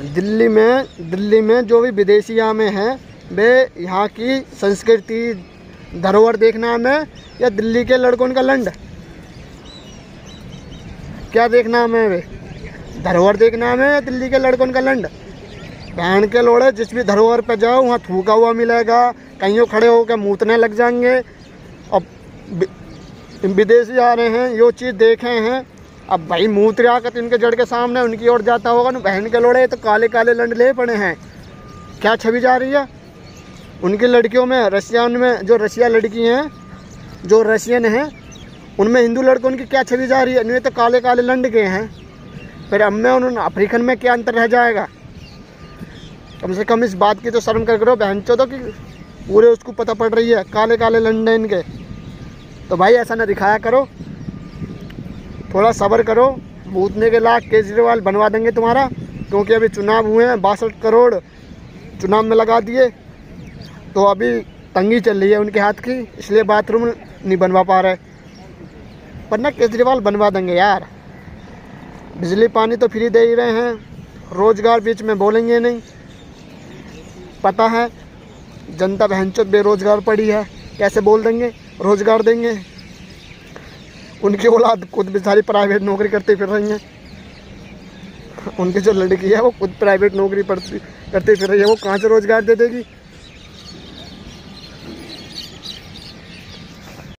दिल्ली में दिल्ली में जो भी विदेशिया में हैं, वे यहाँ की संस्कृति, धरोहर देखना में, या दिल्ली के लड़कों का लंड? क्या देखना में वे? धरोहर देखना में या दिल्ली के लड़कों का लंड? बहन के लोड़े, जिस भी धरोहर पे जाओ, वहाँ थूका हुआ मिलेगा। कहीं खड़े होकर मूतने लग जाएँगे। और विदेशी आ रहे हैं, यो चीज़ देखे हैं। अब भाई मूत्र आकर इनके जड़ के सामने उनकी ओर जाता होगा ना, बहन के लोड़े तो काले काले लंड ले पड़े हैं। क्या छवि जा रही है? उनकी लड़कियों में रशिया में, जो रशिया लड़की हैं, जो रशियन हैं, उनमें हिंदू लड़कों उनकी क्या छवि जा रही है? नहीं तो काले काले लंड के हैं। फिर अब में उन्होंने अफ्रीकन में क्या अंतर रह जाएगा? कम से कम इस बात की तो शर्म कर करो, बहन चो तो कि पूरे उसको पता पड़ रही है, काले काले लंड हैं इनके। तो भाई ऐसा ना दिखाया करो। थोड़ा सब्र करो मूतने के लाख केजरीवाल बनवा देंगे तुम्हारा, क्योंकि अभी चुनाव हुए हैं, बासठ करोड़ चुनाव में लगा दिए। तो अभी तंगी चल रही है उनके हाथ की, इसलिए बाथरूम नहीं बनवा पा रहे। पर ना केजरीवाल बनवा देंगे यार। बिजली पानी तो फ्री दे ही रहे हैं, रोज़गार बीच में बोलेंगे नहीं। पता है, जनता बहनचोद बेरोजगार पड़ी है, कैसे बोल देंगे? रोज़गार देंगे। उनकी औलाद खुद बेचारी प्राइवेट नौकरी करती फिर रही हैं। उनकी जो लड़की है, वो खुद प्राइवेट नौकरी करती फिर रही है, वो कहाँ से रोज़गार दे देगी?